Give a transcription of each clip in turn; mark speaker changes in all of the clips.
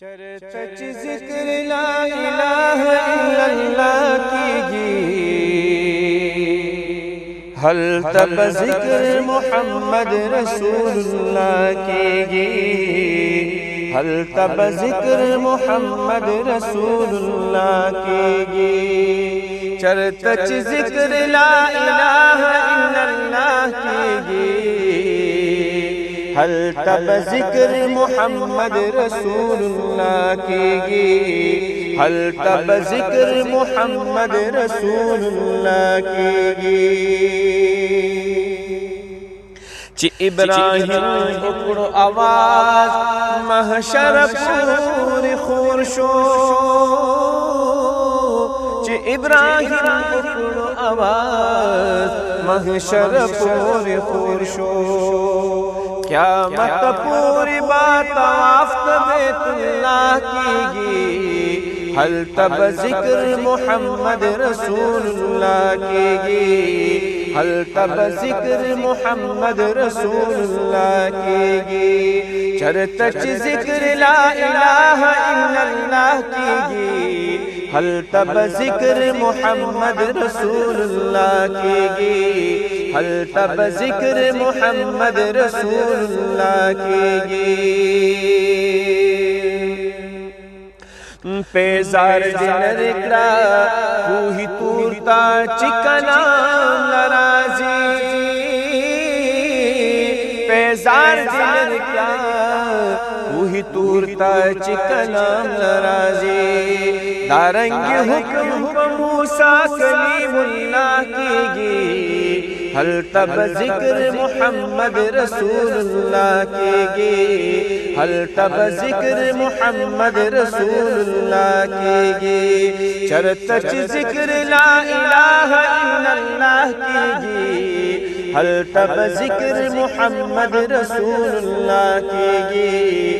Speaker 1: चरतच ज़िक्र ला इलाहा इल्लल्लाह कीगी हल तब ज़िक्र मोहम्मद रसूलुल्लाह कीगी हल तब ज़िक्र मोहम्मद रसूलुल्लाह कीगी चरतच ज़िक्र ला इलाहा इल्लल्लाह कीगी हल तब ज़िक्र मोहम्मद रसूलुल्लाह कीगी हल तब ज़िक्र मोहम्मद रसूलुल्लाह कीगी ची इब्राहिम उकड़ो आवाज़, महशर पूर खुरशो ची इब्राहिम उकड़ो आवाज़, महशर पूर खुरशो क्या मत पूरी बात कीगी हल तब ज़िक्र मोहम्मद रसूलुल्लाह कीगी हल तब ज़िक्र मोहम्मद रसूलुल्लाह कीगी चरतच ज़िक्र ला इलाहा इल्लल्लाह हल तब ज़िक्र मोहम्मद रसूलुल्लाह कीगी हल तब ज़िक्र मोहम्मद रसूलुल्लाह कीगी पेजार दिनर करा तूही तूरता चिकना नाराजी। पेजार दिनर करा तूही तूरता चिकना नाराजी। दारंग हुक्म मूसा कलीमुल्लाह कीगी हल तब ज़िक्र मोहम्मद रसूलुल्लाह कीगी हल तब ज़िक्र मोहम्मद रसूलुल्लाह कीगी चरतच ज़िक्र ला इलाहा इल्लल्लाह कीगी हल तब ज़िक्र मोहम्मद रसूलुल्लाह कीगी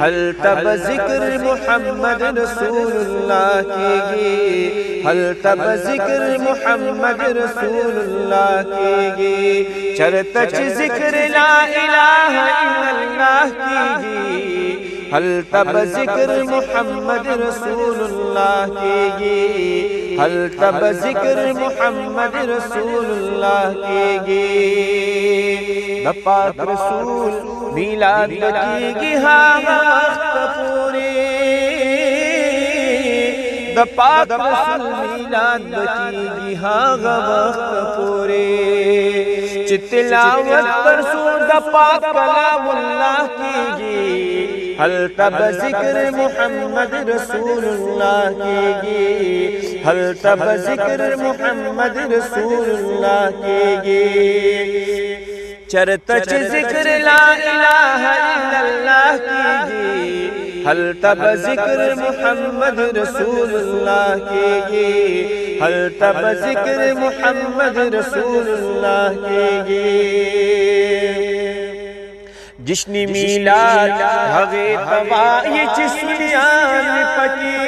Speaker 1: हल तब ज़िक्र मोहम्मद रसूलुल्लाह कीगी हल तब ज़िक्र मोहम्मद रसूलुल्लाह कीगी चरतच ज़िक्र ला कीगी हल तब ज़िक्र मोहम्मद रसूलुल्लाह कीगी हल तब ज़िक्र मोहम्मद रसूलुल्लाह कीगी द पाक रसूल मिलाद हाँ वक्त पूरी द पाक रसूल मिलाद कीगी हाँ वक्त पूरी चितलावत पर सूद पाक कलामुल्लाह कीगी हल तब ज़िक्र मोहम्मद रसूलुल्लाह कीगी हल तब ज़िक्र मोहम्मद रसूलुल्लाह कीगी चरतच ज़िक्र ला इलाहा इल्लल्लाह हल तब ज़िक्र मोहम्मद रसूलुल्लाह कीगी हल तब ज़िक्र मोहम्मद रसूलुल्लाह कीगी जिश्नी मीलाद हगे तवाई चिस्तियान पकी।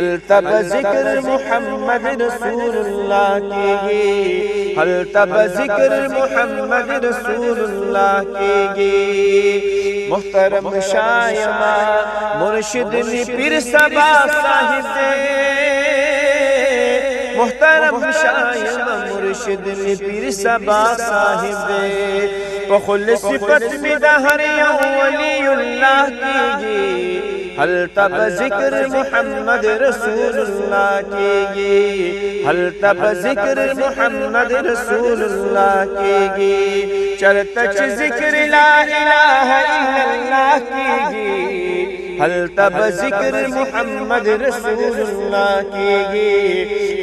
Speaker 1: हल तब ज़िक्र मोहम्मद रसूलुल्लाह कीगी हल तब ज़िक्र मोहम्मद रसूलुल्लाह कीगी मुहतरम शायमा मुर्शिद ने पीर सबा साहिब मुहतरम शायमा मुर्शिद ने पीर सबा साहिब पखुल सिफत में दहर वलीउल्लाह कीगी हल तब ज़िक्र मोहम्मद रसूलुल्लाह कीगी। हल तब ज़िक्र मोहम्मद रसूलुल्लाह कीगी। चरतच ज़िक्र ला इलाहा इल्लल्लाह कीगी। हल तब ज़िक्र मोहम्मद रसूलुल्लाह कीगी।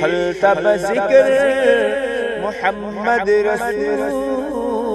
Speaker 1: हल तब ज़िक्र मोहम्मद रसूलुल्लाह